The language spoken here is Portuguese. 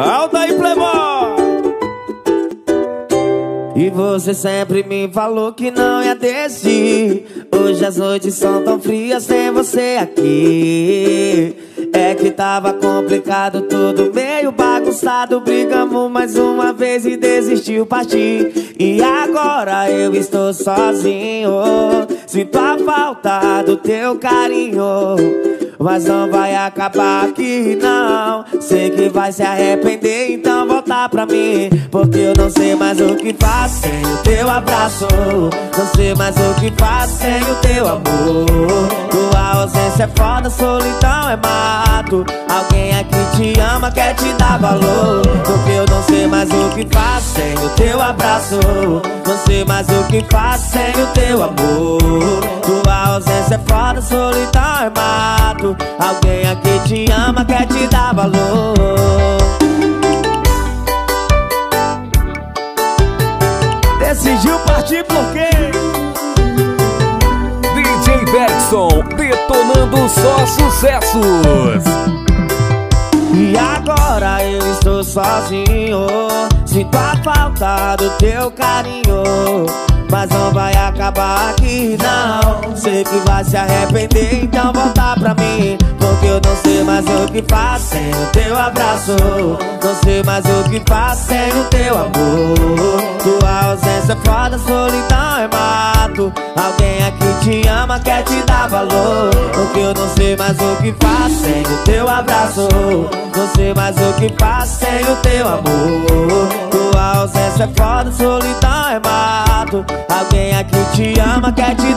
Alta aí, Playboy! E você sempre me falou que não ia desistir. Hoje as noites são tão frias sem você aqui. É que tava complicado, tudo meio bagunçado. Brigamos mais uma vez e desistiu partir E agora eu estou sozinho. Sinto a falta do teu carinho mas não vai acabar aqui não. Sei que vai se arrepender, então volta pra mim. Porque eu não sei mais o que faço sem o teu abraço. Não sei mais o que faço sem o teu amor. Tua ausência é foda, solidão é mato. Alguém aqui te ama, quer te dar valor. Porque eu não sei mais o que faço sem o teu abraço que faço sem o teu amor. Tua ausência é foda, solidão é mato Alguém aqui te ama, quer te dar valor. Decidiu partir por quê? DJ Bergson, detonando só sucessos. E agora eu estou sozinho. Sinto a falta do teu carinho mas não vai acabar aqui não. Sei que vai se arrepender, então volta pra mim. Porque eu não sei mais o que faço sem o teu abraço. Não sei mais o que faço sem o teu amor. Tua ausência é foda, solidão é mato. Alguém aqui te ama, quer te dar valor. Porque eu não sei mais o que faço sem o teu abraço. Não sei mais o que faço sem o teu amor. Tua ausência é foda, solidão é mato Alguém aqui te ama, quer te